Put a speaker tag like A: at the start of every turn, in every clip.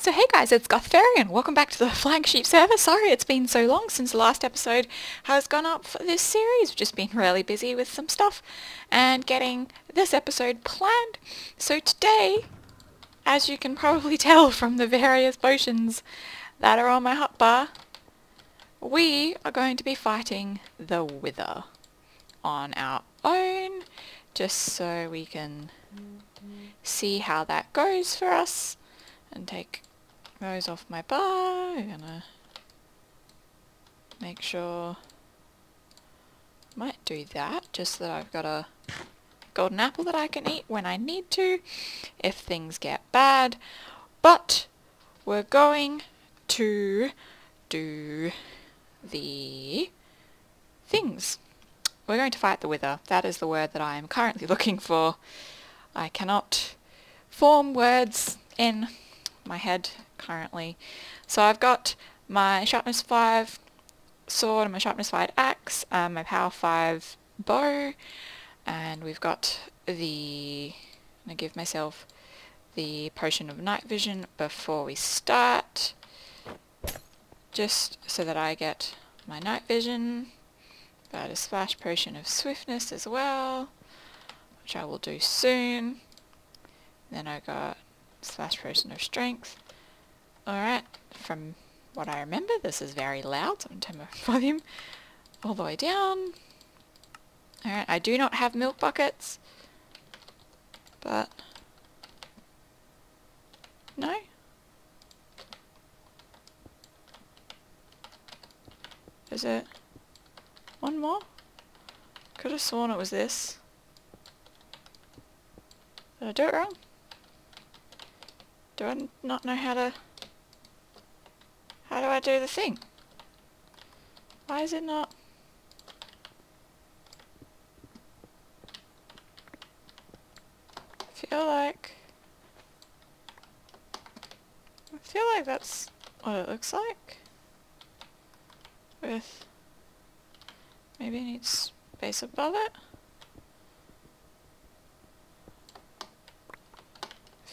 A: So hey guys, it's Gothfaerie and welcome back to the Flying Sheep server. Sorry it's been so long since the last episode has gone up for this series. We've just been really busy with some stuff and getting this episode planned. So today, as you can probably tell from the various potions that are on my hotbar, we are going to be fighting the Wither on our own just so we can see how that goes for us and take those off my bar. I'm gonna make sure might do that just so that I've got a golden apple that I can eat when I need to if things get bad. But we're going to do the things. We're going to fight the wither. That is the word that I am currently looking for. I cannot form words in my head currently. So I've got my sharpness 5 sword and my sharpness 5 axe, um, my power 5 bow, and we've got the... I'm going to give myself the potion of night vision before we start, just so that I get my night vision. Got a splash potion of swiftness as well, which I will do soon. Then I got slash potion of strength. Alright, from what I remember, this is very loud, so I'm turn my volume all the way down. Alright, I do not have milk buckets, but... No? Is it one more? Could have sworn it was this. Did I do it wrong? Do I not know how to... How do I do the thing? Why is it not... I feel like... I feel like that's what it looks like. With... Maybe it needs space above it?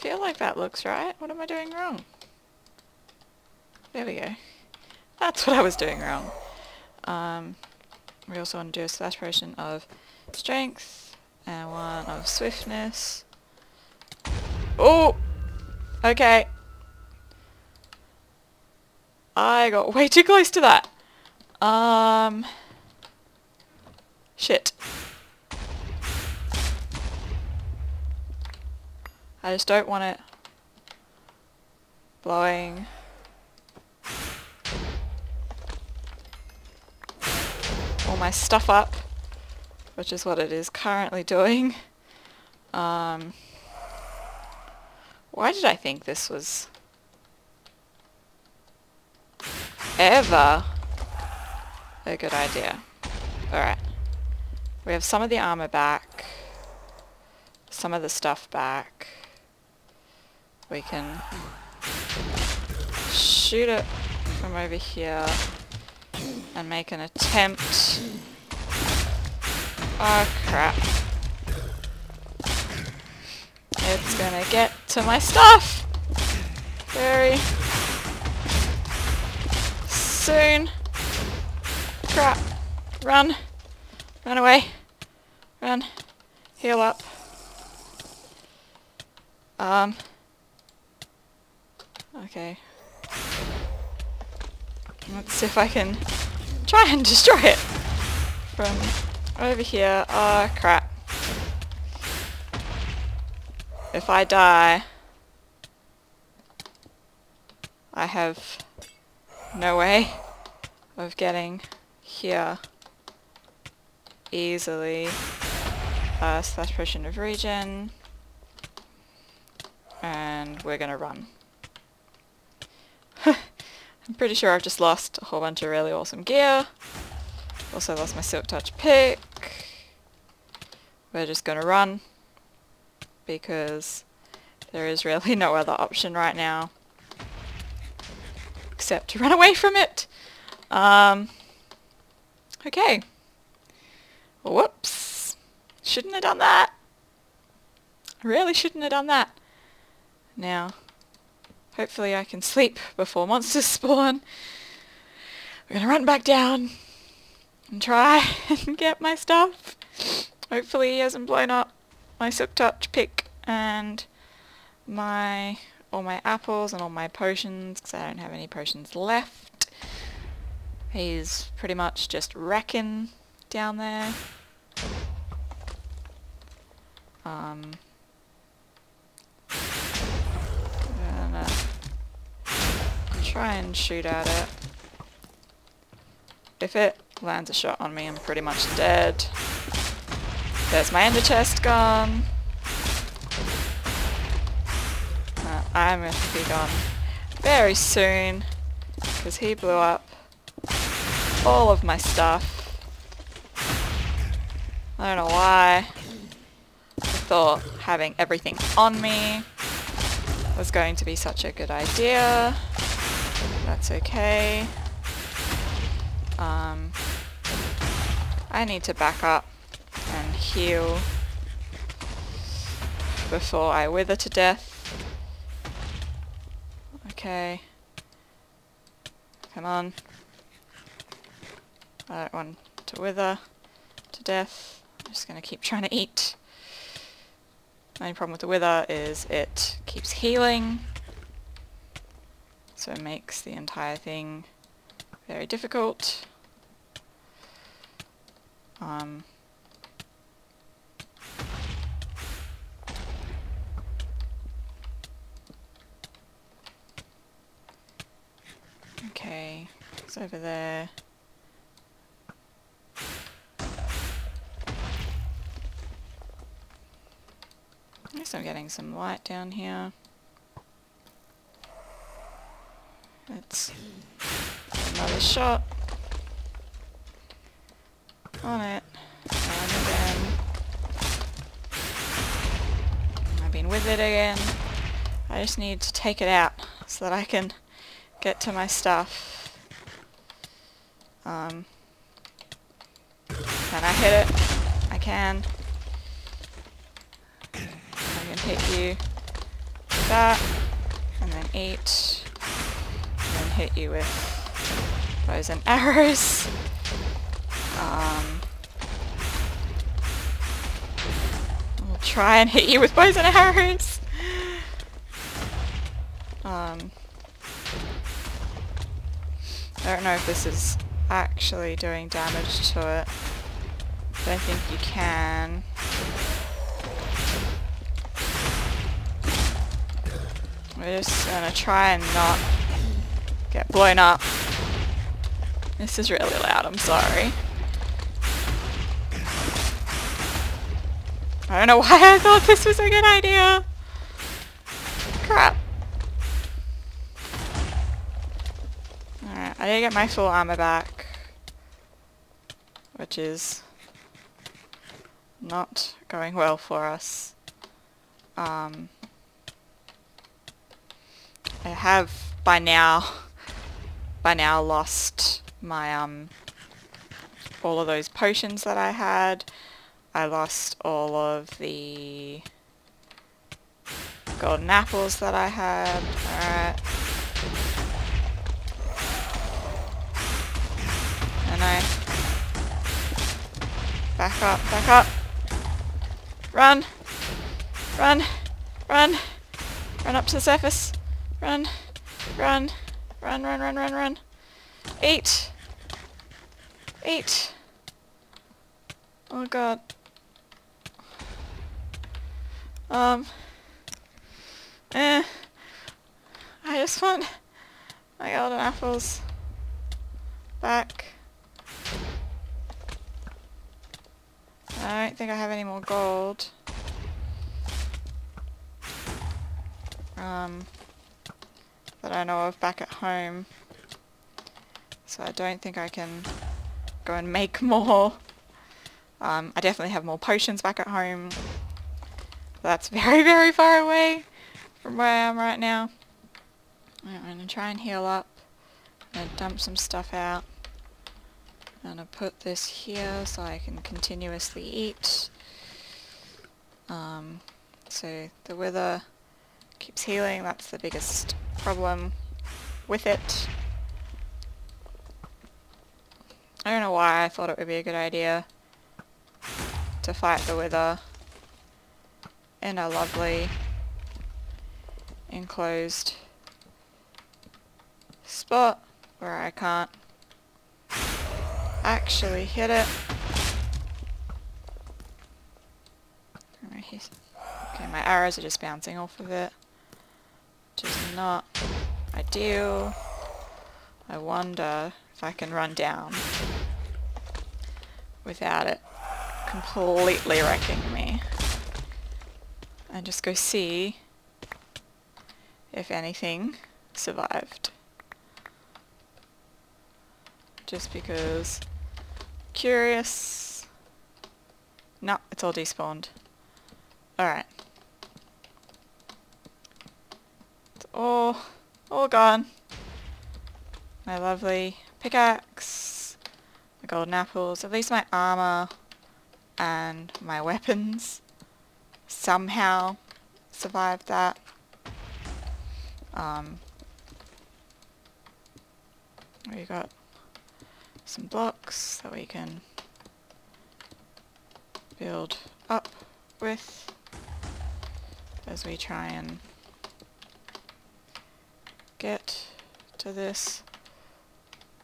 A: Feel like that looks right. What am I doing wrong? There we go. That's what I was doing wrong. Um, we also want to do a slash potion of strength and one of swiftness. Oh! Okay. I got way too close to that. Um... Shit. I just don't want it blowing all my stuff up, which is what it is currently doing. Um, why did I think this was ever a good idea? Alright. We have some of the armor back, some of the stuff back we can shoot it from over here and make an attempt. Oh crap. It's gonna get to my stuff very soon. Crap. Run. Run away. Run. Heal up. Um, Okay. Let's see if I can try and destroy it from over here. Oh crap. If I die, I have no way of getting here easily. Uh, slash potion of regen. And we're gonna run. I'm pretty sure I've just lost a whole bunch of really awesome gear. Also lost my Silk Touch pick. We're just gonna run because there is really no other option right now except to run away from it. Um, okay. Whoops. Shouldn't have done that. Really shouldn't have done that. Now, Hopefully I can sleep before monsters spawn. We're gonna run back down and try and get my stuff. Hopefully he hasn't blown up my Silk Touch pick and my all my apples and all my potions because I don't have any potions left. He's pretty much just wrecking down there. Um, gonna try and shoot at it. If it lands a shot on me, I'm pretty much dead. There's my ender chest gone. Uh, I'm going to be gone very soon because he blew up all of my stuff. I don't know why. I thought having everything on me was going to be such a good idea. That's okay. Um, I need to back up and heal before I wither to death. Okay. Come on. I don't want to wither to death. I'm just going to keep trying to eat. The only problem with the wither is it keeps healing. So it makes the entire thing very difficult. Um, okay, it's over there. I guess I'm getting some light down here. Let's another shot on it. And again. I've been with it again. I just need to take it out so that I can get to my stuff. Um, can I hit it? I can. I can hit you with that, and then eat, hit you with bows and arrows. Um, I'll try and hit you with bows and arrows. Um, I don't know if this is actually doing damage to it. But I think you can. We're just gonna try and not get blown up. This is really loud, I'm sorry. I don't know why I thought this was a good idea. Crap. Alright, I did get my full armor back. Which is not going well for us. Um, I have by now by now lost my um all of those potions that I had. I lost all of the golden apples that I had. Alright. And I back up, back up. Run! Run! Run! Run up to the surface. Run! Run! Run, run, run, run, run. Eight! Eight! Oh god. Um. Eh. I just want my golden apples back. I don't think I have any more gold. Um, that I know of back at home. So I don't think I can go and make more. Um, I definitely have more potions back at home. That's very, very far away from where I am right now. I'm going to try and heal up. I'm going to dump some stuff out. I'm going to put this here so I can continuously eat. Um, so the wither Keeps healing, that's the biggest problem with it. I don't know why I thought it would be a good idea to fight the wither in a lovely enclosed spot where I can't actually hit it. Okay, my arrows are just bouncing off of it, which is not ideal. I wonder if I can run down without it completely wrecking me. And just go see if anything survived. Just because curious. No, it's all despawned. Alright. It's all, all gone. My lovely pickaxe, my golden apples, at least my armor and my weapons somehow survived that. Um, we got some blocks that we can build up with as we try and get to this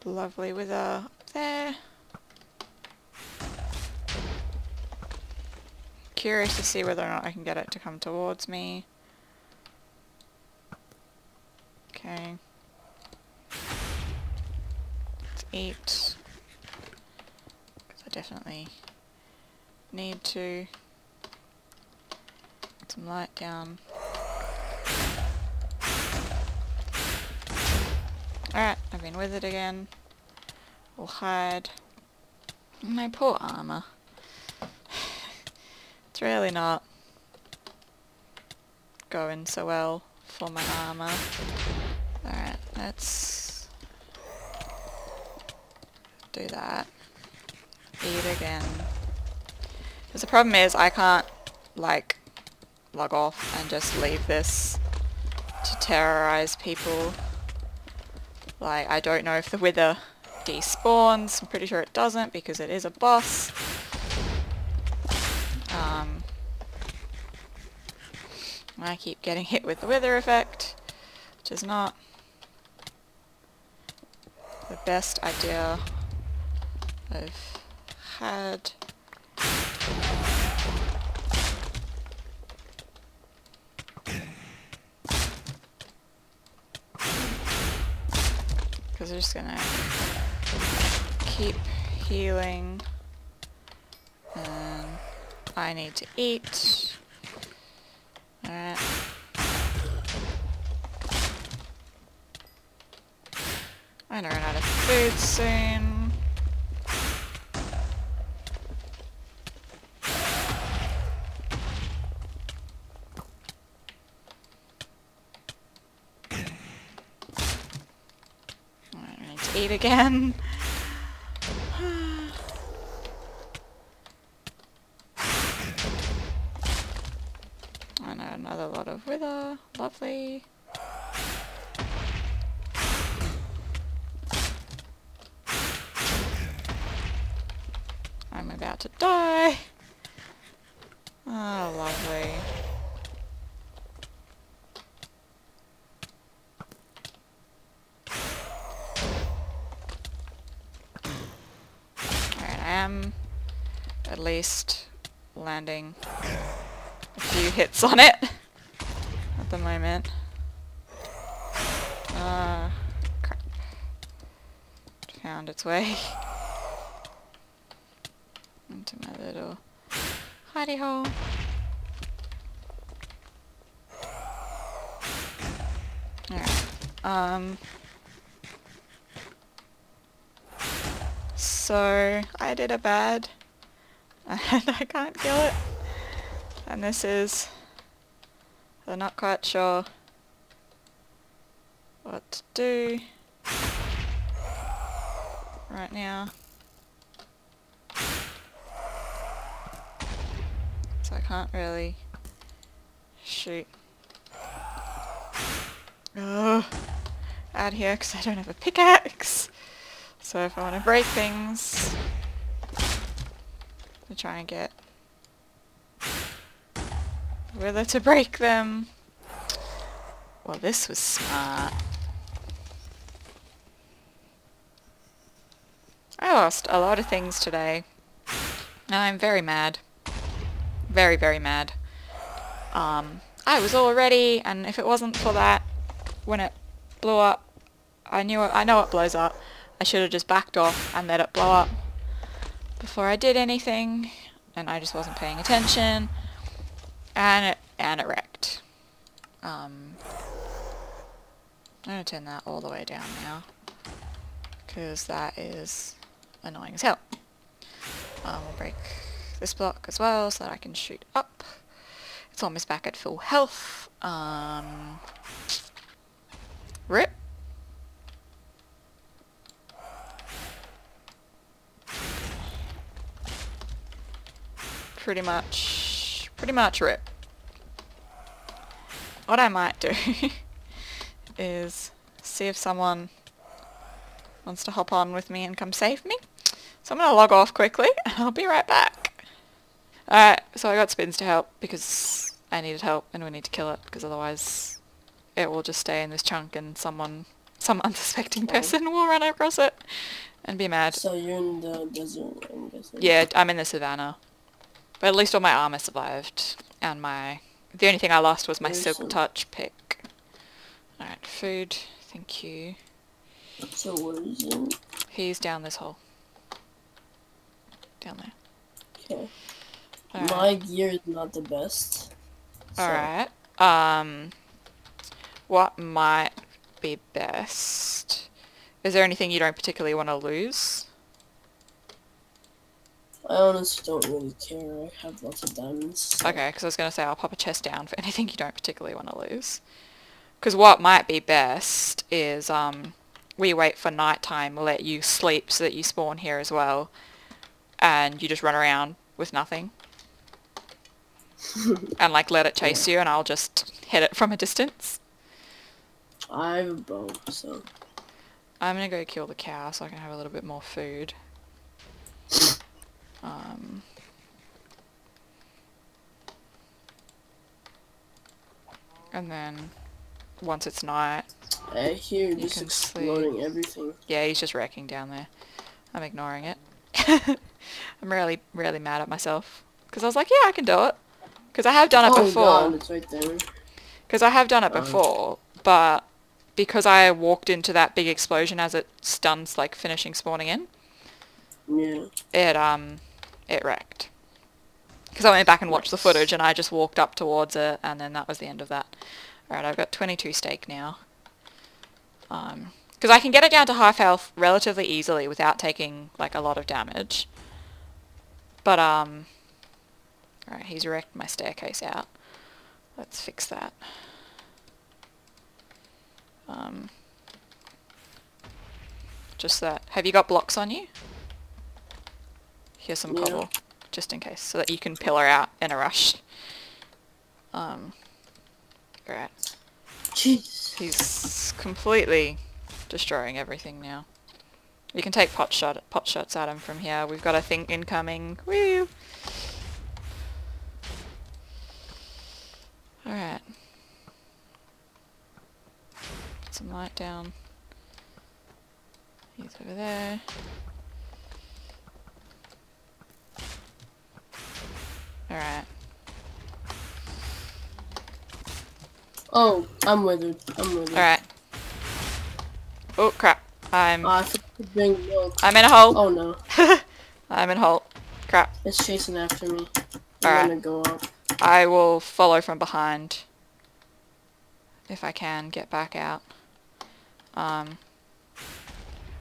A: lovely wither there. Curious to see whether or not I can get it to come towards me. Okay. Let's eat. Because I definitely need to. Get some light down. Alright, I've been with it again. We'll hide. My poor armor. it's really not going so well for my armor. Alright, let's do that. Eat again. Because the problem is I can't, like, log off and just leave this to terrorize people. Like, I don't know if the wither despawns. I'm pretty sure it doesn't because it is a boss. Um, I keep getting hit with the wither effect, which is not the best idea I've had. Because they're just gonna keep healing. And I need to eat. Alright. I'm gonna run out of food soon. I need to eat again. I know another lot of wither. Lovely. I'm about to die. Oh, lovely. Alright, I am at least landing a few hits on it at the moment. Ah, crap. Found its way into my little hidey hole. Alright, um... So, I did a bad, and I can't kill it. And this is... I'm not quite sure what to do right now. So I can't really shoot Ugh. out here because I don't have a pickaxe. So if I want to break things, to try and get whether to break them. Well, this was smart. I lost a lot of things today. And I'm very mad. Very, very mad. Um, I was all ready, and if it wasn't for that, when it blew up, I knew it, I know it blows up. I should have just backed off and let it blow up before I did anything, and I just wasn't paying attention, and it, and it wrecked. Um, I'm going to turn that all the way down now, because that is annoying as hell. Um, we'll break this block as well so that I can shoot up. It's almost back at full health. Um, rip. Pretty much, pretty much rip. What I might do is see if someone wants to hop on with me and come save me. So I'm going to log off quickly and I'll be right back. Alright, so I got Spiinz to help because I needed help and we need to kill it because otherwise it will just stay in this chunk and someone, some unsuspecting person will run across it and be mad.
B: So you're in the desert, I'm guessing?
A: Yeah, I'm in the savannah. But at least all my armor survived and my... The only thing I lost was my
B: There's
A: Silk Touch pick. Alright, food. Thank you.
B: So where is it?
A: He's down this hole. Down there.
B: Okay.
A: Alright.
B: My gear is not the best. so-
A: Alright. Um, what might be best? Is there anything you don't particularly want to lose?
B: I honestly don't really care. I have lots of diamonds. so-
A: Okay, because I was going to say I'll pop a chest down for anything you don't particularly want to lose. Because what might be best is um, we wait for nighttime, we'll let you sleep so that you spawn here as well, and you just run around with nothing. and like let it chase you and I'll just hit it from a distance.
B: I have a bow, so.
A: I'm gonna go kill the cow so I can have a little bit more food. Um, and then once it's night,
B: I hear
A: You
B: just
A: can
B: exploding everything.
A: yeah, he's just wrecking down there. I'm ignoring it. I'm really, really mad at myself because I was like, yeah, I can do it. Because I have done it
B: oh
A: before.
B: god, it's right there.
A: Because I have done it
B: Oh.
A: before, but because I walked into that big explosion as it stuns like finishing spawning in,
B: Yeah.
A: it um it wrecked. Because I went back and watched the footage and I just walked up towards it and then that was the end of that. Alright, I've got 22 steak now. Um, because I can get it down to half health relatively easily without taking like a lot of damage. But um, alright, he's wrecked my staircase out. Let's fix that. Um, just that. Have you got blocks on you? Here's some
B: Yeah.
A: cobble, just in case, so that you can pillar out in a rush. Um, alright.
B: Jeez.
A: He's completely destroying everything now. You can take pot shot pot shots at him from here. We've got a thing incoming. Woo! Alright. Put some light down. He's over there. Alright.
B: Oh, I'm withered. I'm withered.
A: Alright. Oh crap. I'm
B: I forgot to bring milk.
A: I'm in a hole.
B: Oh no,
A: I'm in a hole. Crap.
B: it's chasing after me. I'm
A: Alright.
B: gonna go up.
A: I will follow from behind. If I can get back out. Um,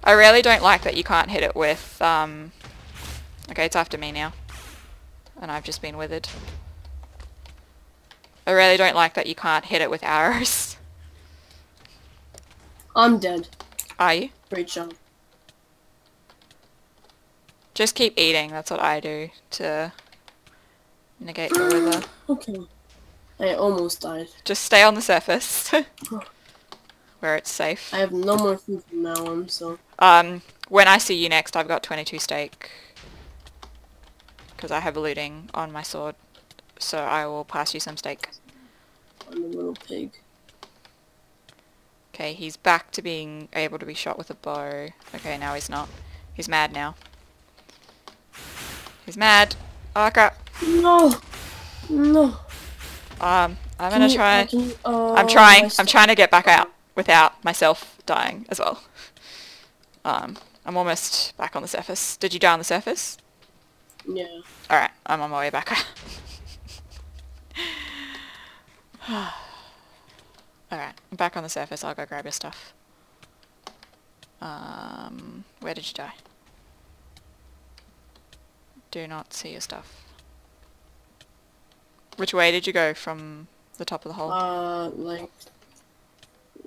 A: I really don't like that you can't hit it with, um, okay, it's after me now. And I've just been withered. I really don't like that you can't hit it with arrows.
B: I'm dead.
A: Are you?
B: Great job.
A: Just keep eating, that's what I do to negate the wither.
B: Okay. I almost died.
A: Just stay on the surface. where it's safe.
B: I have no more food from now on, so
A: Um, when I see you next, I've got 22 steak. Because I have looting on my sword. So I will pass you some steak.
B: I'm a little pig.
A: Okay, he's back to being able to be shot with a bow. Okay, now he's not. He's mad now. He's mad. Oh crap.
B: No, no.
A: Um, I'm
B: Can
A: gonna
B: you-
A: try.
B: can uh,
A: I'm trying. I'm trying to get back out without myself dying as well. Um, I'm almost back on the surface. Did you die on the surface?
B: Yeah.
A: Alright, I'm on my way back. Alright, I'm back on the surface. I'll go grab your stuff. Um, where did you die? Do not see your stuff. Which way did you go from the top of the hole?
B: Uh, like,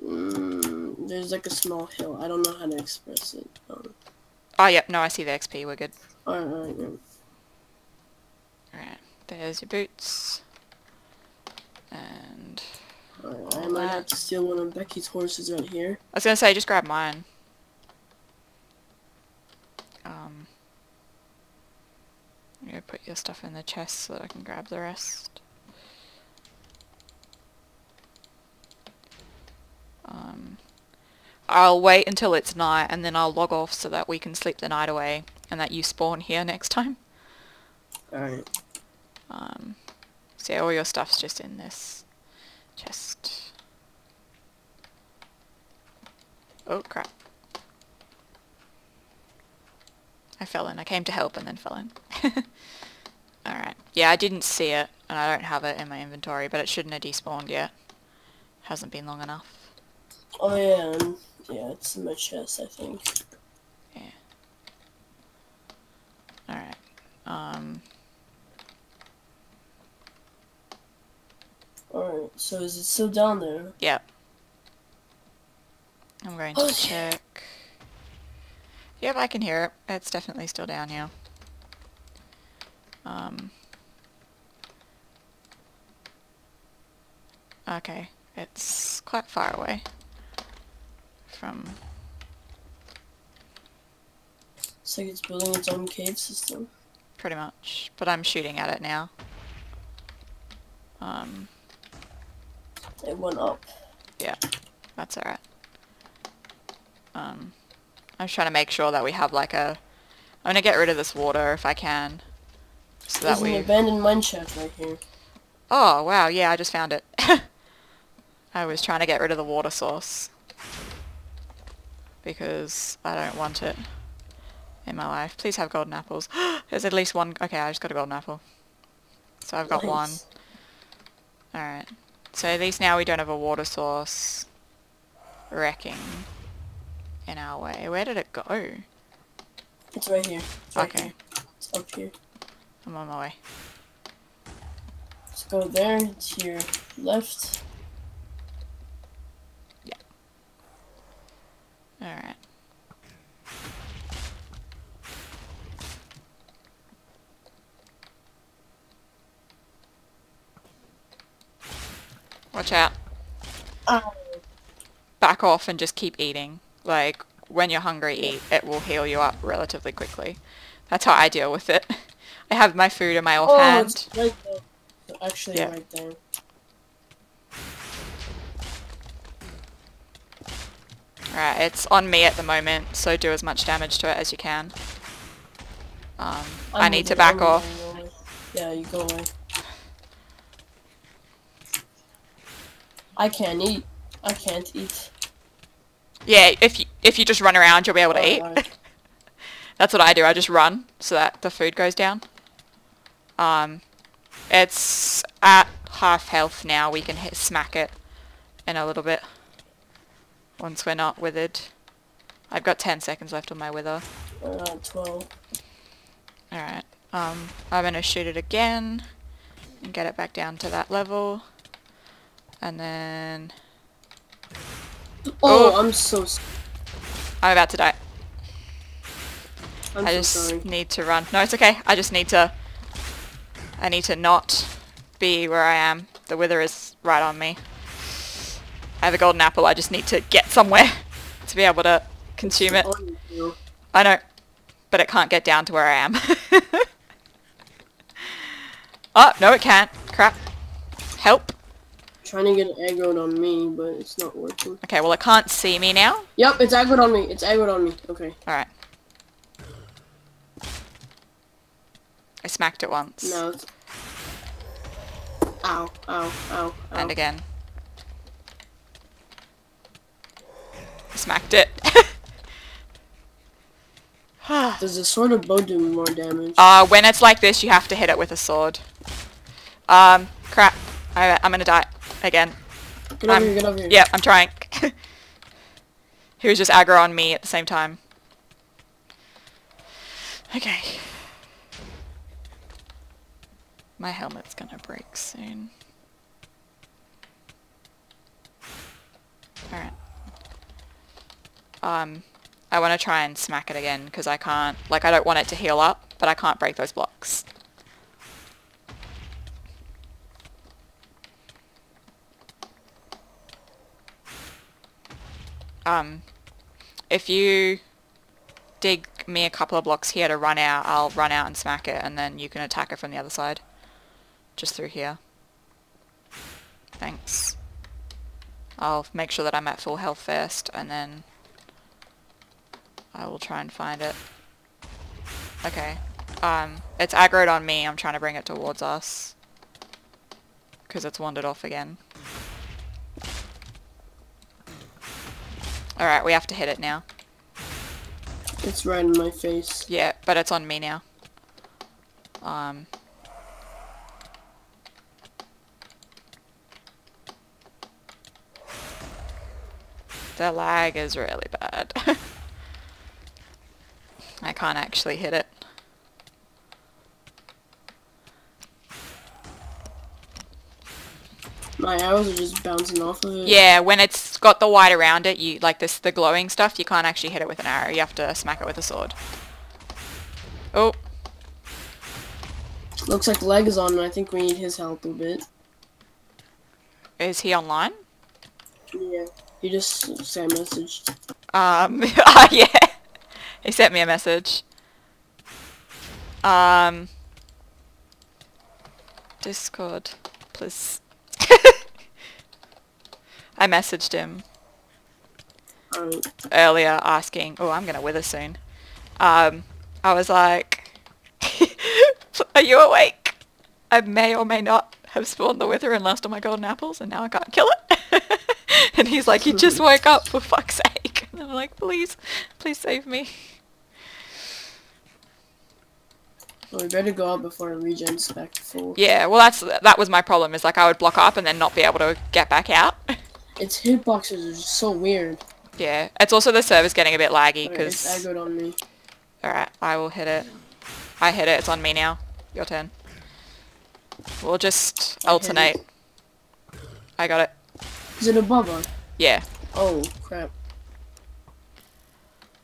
B: mm, there's like a small hill. I don't know how to express it. Um,
A: oh, yep, no, I see the XP. We're good.
B: alright, alright, yeah.
A: Alright, there's your boots. And...
B: Alright, I might have to steal one of Becky's horses right here.
A: I was gonna say, just grab mine. Um, I'm gonna put your stuff in the chest so that I can grab the rest. Um, I'll wait until it's night and then I'll log off so that we can sleep the night away and that you spawn here next time.
B: Alright.
A: Um, so yeah, all your stuff's just in this chest. Oh crap. I fell in. I came to help and then fell in. Alright. Yeah, I didn't see it, and I don't have it in my inventory, but it shouldn't have despawned yet. Hasn't been long enough.
B: Oh yeah, and yeah, it's in my chest, I think. Yeah.
A: Alright. Um,
B: Alright, so is it still down there?
A: yep. I'm going to
B: Okay.
A: check. Yep, I can hear it. It's definitely still down here. Um, okay, it's quite far away from...
B: It's like it's building its own cave system.
A: pretty much, but I'm shooting at it now. Um,
B: It went up.
A: Yeah, that's alright. Um, I'm trying to make sure that we have like a... I'm gonna get rid of this water if I can. So that
B: There's an
A: we...
B: abandoned mine shaft right here.
A: Oh, wow, yeah, I just found it. I was trying to get rid of the water source. Because I don't want it in my life. Please have golden apples. There's at least one... Okay, I just got a golden apple. So I've got one. Alright. So at least now we don't have a water source wrecking in our way. Where did it go?
B: It's right here. It's right
A: Okay,
B: here. It's up here.
A: I'm on my way.
B: Let's go there. It's your left. Yeah.
A: Alright. Watch out.
B: Oh.
A: Back off and just keep eating. Like, when you're hungry, eat. It will heal you up relatively quickly. That's how I deal with it. I have my food in my
B: Oh,
A: offhand.
B: it's right there. Actually,
A: Yeah.
B: right there.
A: Alright, it's on me at the moment, so do as much damage to it as you can. Um, I need to back off.
B: Yeah, you go away. I can't eat. I can't eat.
A: Yeah, if you, if you just run around, you'll be able to
B: Oh,
A: eat. That's what I do. I just run so that the food goes down. Um, it's at half health now. We can hit smack it in a little bit once we're not withered. I've got 10 seconds left on my wither.
B: Uh, 12.
A: Alright. Um, I'm gonna shoot it again and get it back down to that level. And then
B: Oh,
A: Oh.
B: I'm so
A: I'm about to die.
B: I'm
A: I
B: so
A: just
B: sorry.
A: need to run. No, it's okay. I just need to... I need to not be where I am. The wither is right on me. I have a golden apple. I just need to get somewhere to be able to consume it. I know, but it can't get down to where I am. oh, no it can't. Crap. Help.
B: Trying to get aggroed on me, but it's not working.
A: Okay, well it can't see me now.
B: Yep, it's aggroed on me. It's aggroed on me. Okay.
A: Alright. I smacked it once.
B: Now it's. Ow, ow, ow, ow.
A: And again. Smacked it.
B: Does a sword or bow do more damage?
A: uh, when it's like this, you have to hit it with a sword. Um, crap. I, I'm gonna die. Again.
B: get over
A: I'm-
B: here, get over here.
A: Yeah, I'm trying. he was just aggro on me at the same time. Okay. My helmet's gonna break soon. Alright. Um, I want to try and smack it again because I can't, like I don't want it to heal up, but I can't break those blocks. Um, if you dig me a couple of blocks here to run out, I'll run out and smack it and then you can attack it from the other side. Just through here. Thanks. I'll make sure that I'm at full health first and then I will try and find it. Okay. Um, it's aggroed on me. I'm trying to bring it towards us. Because it's wandered off again. Alright, we have to hit it now.
B: It's right in my face.
A: Yeah, but it's on me now. Um. The lag is really bad. I can't actually hit it.
B: My arrows are just bouncing off of it.
A: Yeah, when it's got the white around it, you like this the glowing stuff, you can't actually hit it with an arrow. You have to smack it with a sword. Oh,
B: Looks like leg is on, and I think we need his help a bit.
A: is he online?
B: Yeah. He just sent a message.
A: Um, ah, yeah. He sent me a message. Um, Discord, please. I messaged him
B: Alright.
A: earlier asking, oh, I'm gonna wither soon. Um, I was like, are you awake? I may or may not have spawned the wither and lost all my golden apples and now I can't kill it. and he's like, you just woke up for fuck's sake. And I'm like, please, please save me.
B: Well, we better go out before it regens back to full.
A: Yeah, well that's, that was my problem is like I would block up and then not be able to get back out.
B: Its hitboxes are just so weird.
A: yeah, it's also the server's getting a bit laggy
B: Alright, it's aggroed on me.
A: Alright, I will hit it. I hit it, it's on me now. Your turn. We'll just
B: I
A: alternate. I got it.
B: Is it above us?
A: Yeah.
B: Oh, crap.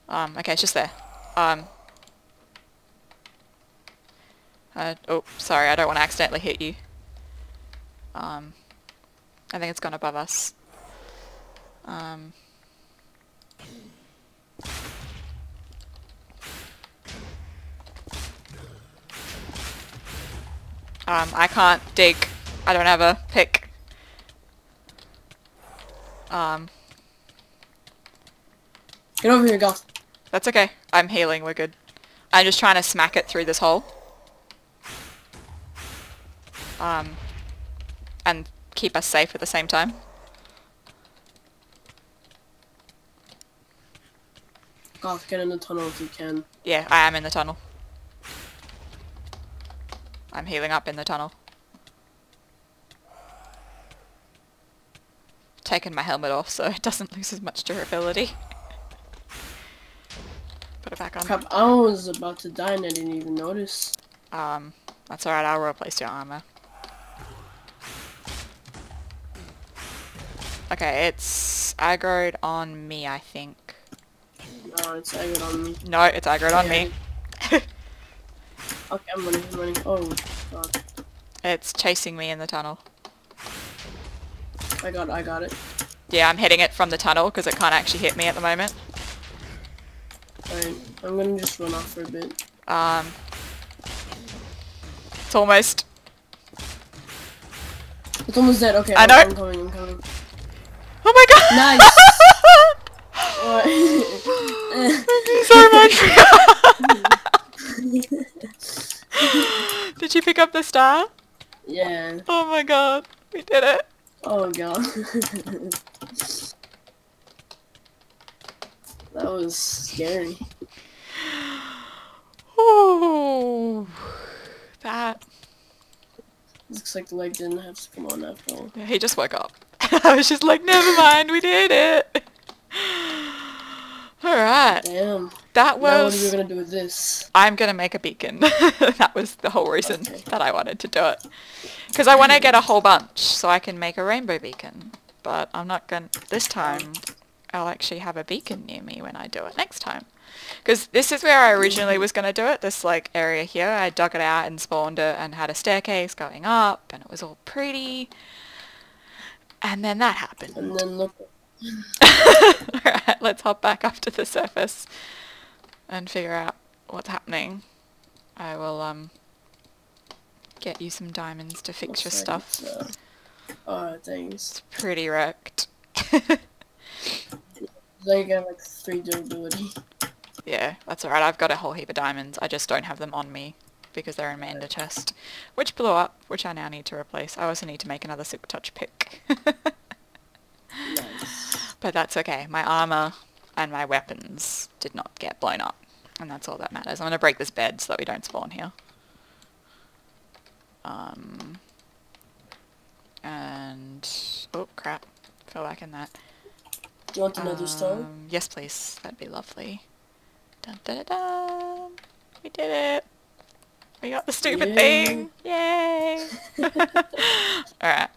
A: Um, okay, it's just there. Um. Uh, oh, sorry, I don't want to accidentally hit you. Um, I think it's gone above us. Um. Um, I can't dig. I don't have a pick. Um,
B: Get over here, Goth.
A: that's okay. I'm healing, we're good. I'm just trying to smack it through this hole. Um, and keep us safe at the same time.
B: Goth, get in the tunnel if you can.
A: Yeah, I am in the tunnel. I'm healing up in the tunnel. Taken my helmet off so it doesn't lose as much durability. Put it back on.
B: Crap, I was about to die and I didn't even notice.
A: Um, that's alright, I'll replace your armor. Okay, it's aggroed on me, I think.
B: No, it's aggroed on me.
A: No, it's aggroed on me.
B: Okay, I'm running, I'm running. Oh, God.
A: It's chasing me in the tunnel.
B: I got it, I got it.
A: Yeah, I'm hitting it from the tunnel because it can't actually hit me at the moment.
B: Alright, I'm gonna just run off for a bit.
A: Um, it's almost.
B: It's almost dead. Okay,
A: I
B: I'm-
A: know.
B: I'm coming, I'm coming.
A: Oh my god!
B: Nice!
A: so much. Did you pick up the star?
B: yeah.
A: Oh my god, we did it.
B: Oh god. that was scary.
A: Ooh, that.
B: Looks like the leg didn't have to come on after all.
A: Yeah, he just woke up. I was just like, never mind, we did it. Alright,
B: Damn.
A: that
B: Now what are
A: was...
B: you gonna do with this?
A: I'm gonna make a beacon. that was the whole reason
B: Okay.
A: that I wanted to do it. Because I want to get a whole bunch so I can make a rainbow beacon. But I'm not gonna... This time, I'll actually have a beacon near me when I do it next time. Because this is where I originally was going to do it, this like area here. I dug it out and spawned it and had a staircase going up and it was all pretty. And then that happened.
B: And then look.
A: Alright, let's hop back up to the surface and figure out what's happening. I will um get you some diamonds to fix your stuff.
B: like it's, Uh, Alright.
A: Pretty wrecked.
B: They got like three durability.
A: yeah, that's alright. I've got a whole heap of diamonds. I just don't have them on me because they're in my ender chest, which blew up, which I now need to replace. I also need to make another silk touch pick.
B: Nice.
A: But that's okay. My armor and my weapons did not get blown up. And that's all that matters. I'm going to break this bed so that we don't spawn here. Um, and... Oh, crap. Fell back in that.
B: Do you want another stone?
A: Um, Yes, please. That'd be lovely. Dun, dun, dun, dun. We did it. We got the stupid
B: Yay.
A: thing. Yay. Alright.